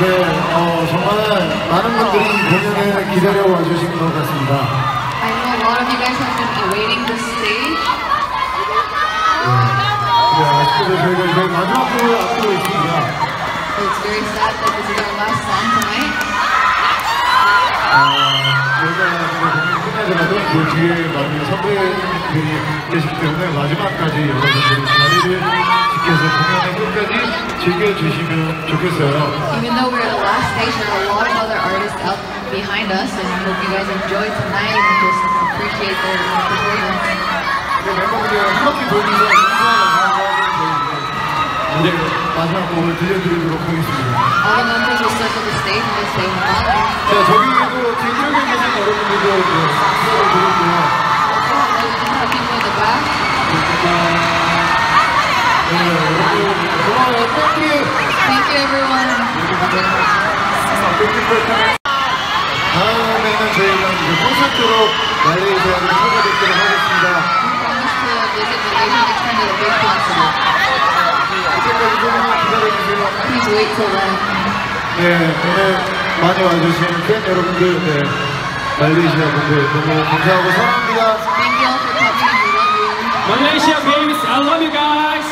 네, 어, 정말 많은 분들이 공연을 기다려 와주신 것 같습니다. I know a lot of you guys have been awaiting this stage. 네, 아쉽게도 저희가 이제 마지막 곡을 앞두고 있습니다. It's very sad that this is our last song tonight. 아, 끝나더라도 그 뒤에 많은 선배들이 계시기 때문에 마지막까지 여러분들이 자리를 지켜서 공연을 끝까지 즐겨주시면 좋겠어요. Even though we're at the last are a lot of other artists out behind us, and I hope you guys enjoy tonight and just appreciate their performance. 네, 멤버들이 한 바퀴 돌면서 이제 마지막 곡을 들려드리도록 하겠습니다. All the members will circle the stage and say goodbye. 자, 저기 네, 고마워요. thank you everyone. 다음에는 저희가 이제 콘서트로 말레이시아를 찾아뵙도록 하겠습니다. 그때까지 조금만 기다려주세요. Please wait till then. 네, 오늘 많이 와주신 팬 여러분들, 네, 말레이시아 분들 너무 감사하고 사랑합니다. Thank you all for coming and we love you. Malaysia babies, I love you guys.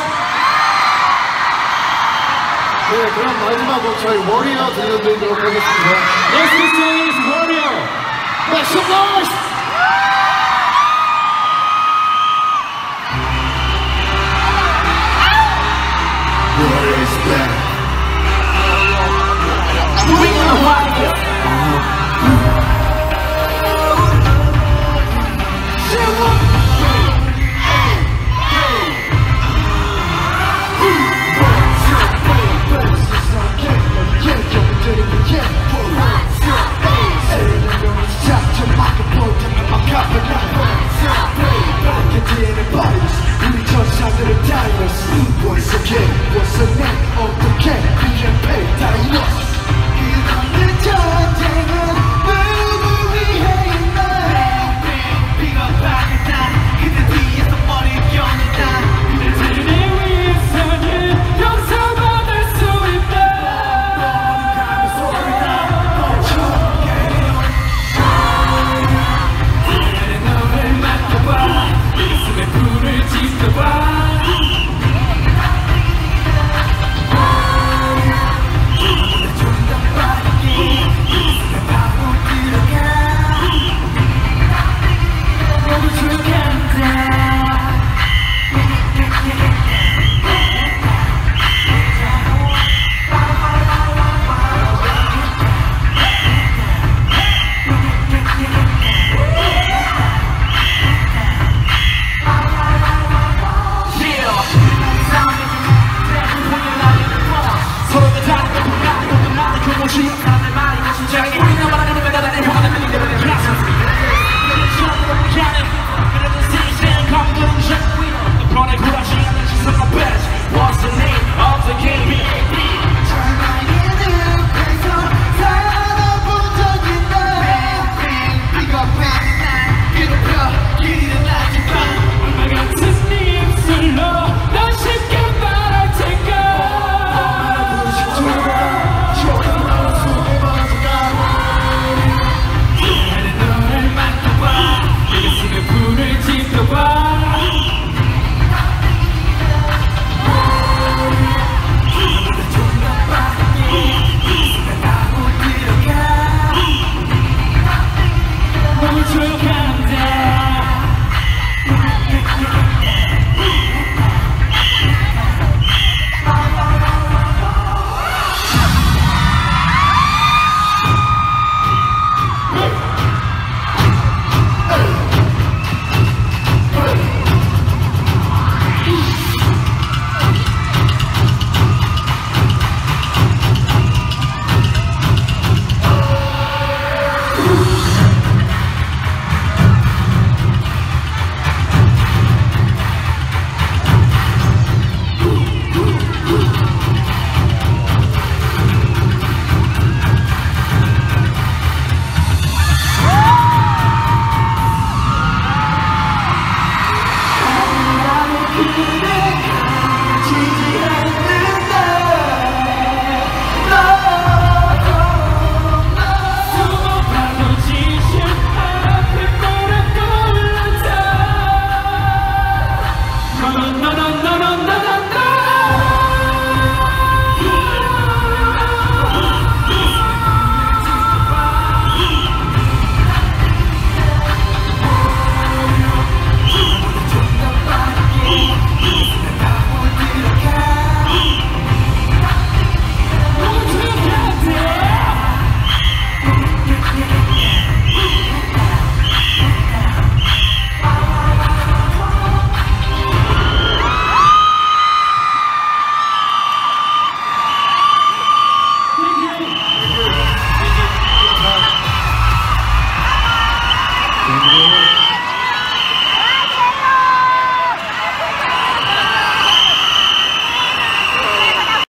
네, 그럼 마지막 곡 저희 워리어 들려드리도록 하겠습니다. Next song is Warrior. Make some kill. 서로